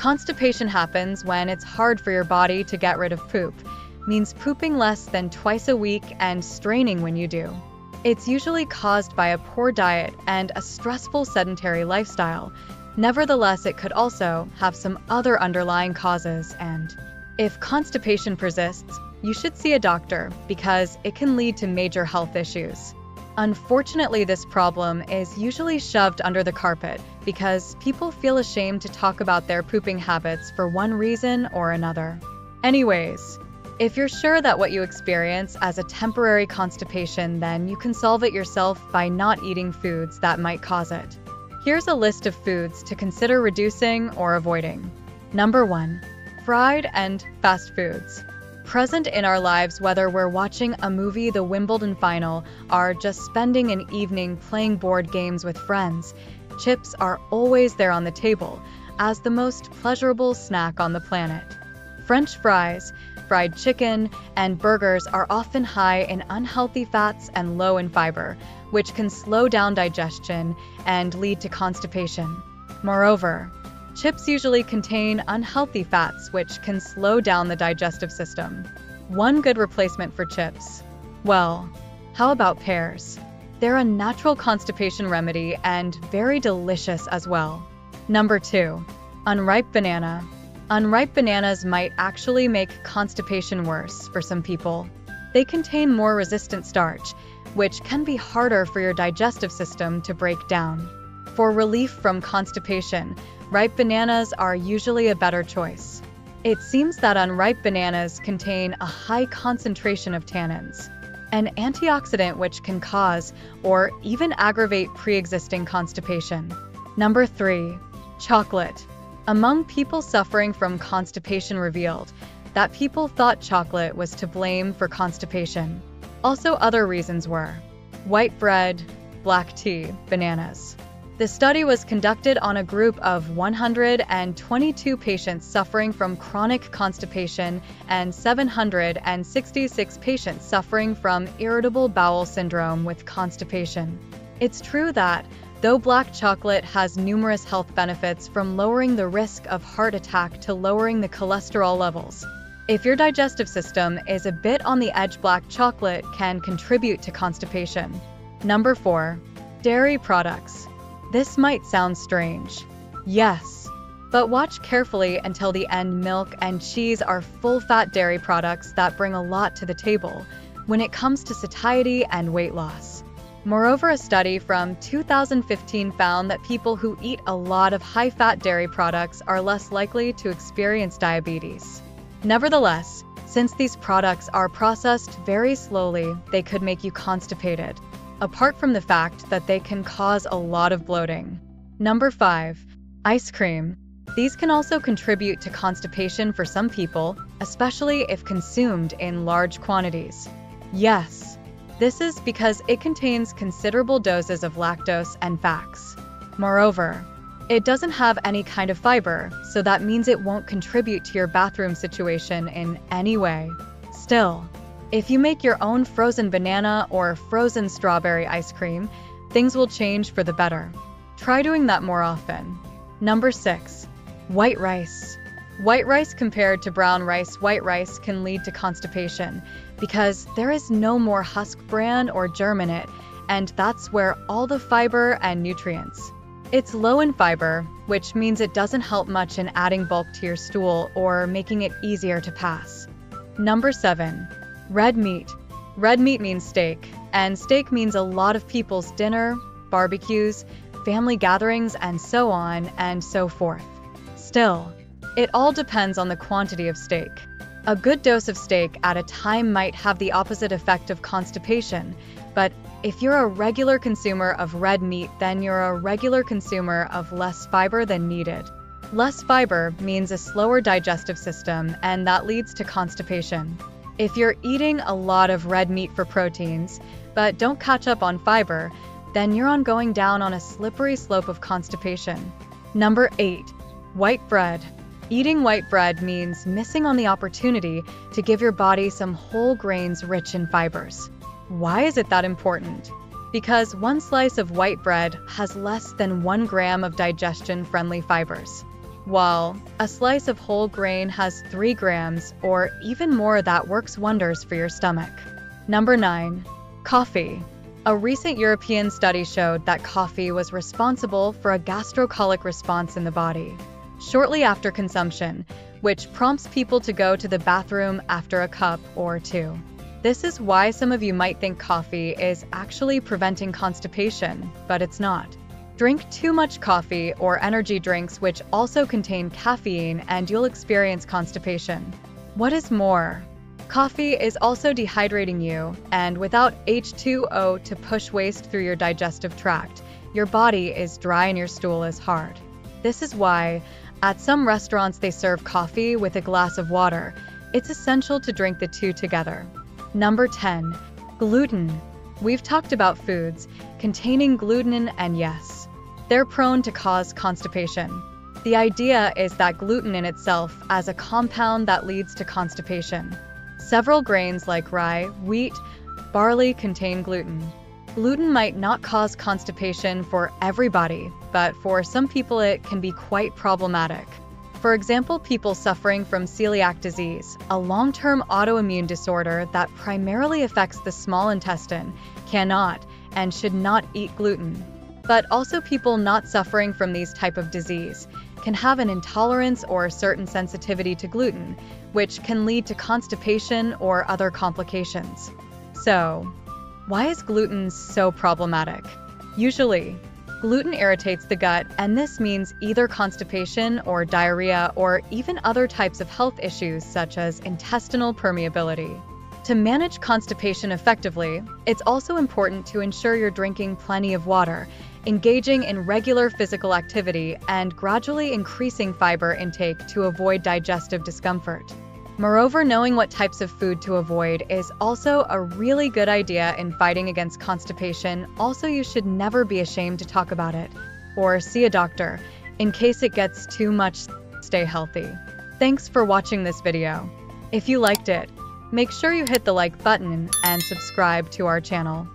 Constipation happens when it's hard for your body to get rid of poop, means pooping less than twice a week and straining when you do. It's usually caused by a poor diet and a stressful sedentary lifestyle. Nevertheless, it could also have some other underlying causes, and if constipation persists, you should see a doctor because it can lead to major health issues. Unfortunately, this problem is usually shoved under the carpet because people feel ashamed to talk about their pooping habits for one reason or another. Anyways, if you're sure that what you experience as a temporary constipation, then you can solve it yourself by not eating foods that might cause it. Here's a list of foods to consider reducing or avoiding. Number 1. Fried and fast foods. Present in our lives, whether we're watching a movie, the Wimbledon final, or just spending an evening playing board games with friends, chips are always there on the table as the most pleasurable snack on the planet. French fries, fried chicken, and burgers are often high in unhealthy fats and low in fiber, which can slow down digestion and lead to constipation. Moreover, chips usually contain unhealthy fats, which can slow down the digestive system. One good replacement for chips. Well, how about pears? They're a natural constipation remedy and very delicious as well. Number 2. Unripe banana. Unripe bananas might actually make constipation worse for some people. They contain more resistant starch, which can be harder for your digestive system to break down. For relief from constipation, ripe bananas are usually a better choice. It seems that unripe bananas contain a high concentration of tannins, an antioxidant which can cause or even aggravate pre existing constipation. Number 3. Chocolate. Among people suffering from constipation revealed that people thought chocolate was to blame for constipation. Also, other reasons were white bread, black tea, bananas. The study was conducted on a group of 122 patients suffering from chronic constipation and 766 patients suffering from irritable bowel syndrome with constipation. It's true that Though black chocolate has numerous health benefits from lowering the risk of heart attack to lowering the cholesterol levels, if your digestive system is a bit on the edge, black chocolate can contribute to constipation. Number 4. Dairy products. This might sound strange. Yes. But watch carefully until the end milk and cheese are full fat dairy products that bring a lot to the table when it comes to satiety and weight loss. Moreover, a study from 2015 found that people who eat a lot of high fat dairy products are less likely to experience diabetes. Nevertheless, since these products are processed very slowly, they could make you constipated, apart from the fact that they can cause a lot of bloating. Number 5. Ice cream. These can also contribute to constipation for some people, especially if consumed in large quantities. Yes, this is because it contains considerable doses of lactose and fats. Moreover, it doesn't have any kind of fiber, so that means it won't contribute to your bathroom situation in any way. Still, if you make your own frozen banana or frozen strawberry ice cream, things will change for the better. Try doing that more often. Number 6. White rice. White rice compared to brown rice, white rice can lead to constipation because there is no more husk bran or germ in it, and that's where all the fiber and nutrients. It's low in fiber, which means it doesn't help much in adding bulk to your stool or making it easier to pass. Number 7. Red meat. Red meat means steak, and steak means a lot of people's dinner, barbecues, family gatherings, and so on and so forth. Still, it all depends on the quantity of steak. A good dose of steak at a time might have the opposite effect of constipation, but if you're a regular consumer of red meat, then you're a regular consumer of less fiber than needed. Less fiber means a slower digestive system, and that leads to constipation. If you're eating a lot of red meat for proteins, but don't catch up on fiber, then you're on going down on a slippery slope of constipation. Number 8. White bread. Eating white bread means missing on the opportunity to give your body some whole grains rich in fibers. Why is it that important? Because one slice of white bread has less than one gram of digestion friendly fibers. While a slice of whole grain has 3 grams or even more that works wonders for your stomach. Number 9. Coffee. A recent European study showed that coffee was responsible for a gastrocolic response in the body shortly after consumption, which prompts people to go to the bathroom after a cup or two. This is why some of you might think coffee is actually preventing constipation, but it's not. Drink too much coffee or energy drinks which also contain caffeine and you'll experience constipation. What is more, coffee is also dehydrating you, and without H2O to push waste through your digestive tract, your body is dry and your stool is hard. This is why, at some restaurants, they serve coffee with a glass of water. It's essential to drink the two together. Number 10. Gluten. We've talked about foods containing gluten, and yes, they're prone to cause constipation. The idea is that gluten in itself as a compound that leads to constipation. Several grains like rye, wheat, barley contain gluten. Gluten might not cause constipation for everybody, but for some people it can be quite problematic. For example, people suffering from celiac disease, a long-term autoimmune disorder that primarily affects the small intestine, cannot and should not eat gluten. But also people not suffering from these type of disease can have an intolerance or a certain sensitivity to gluten, which can lead to constipation or other complications. So, why is gluten so problematic? Usually, gluten irritates the gut, and this means either constipation or diarrhea or even other types of health issues such as intestinal permeability. To manage constipation effectively, it's also important to ensure you're drinking plenty of water engaging in regular physical activity, and gradually increasing fiber intake to avoid digestive discomfort. Moreover, knowing what types of food to avoid is also a really good idea in fighting against constipation. Also, you should never be ashamed to talk about it or see a doctor in case it gets too much. Stay healthy. Thanks for watching this video. If you liked it, make sure you hit the like button and subscribe to our channel.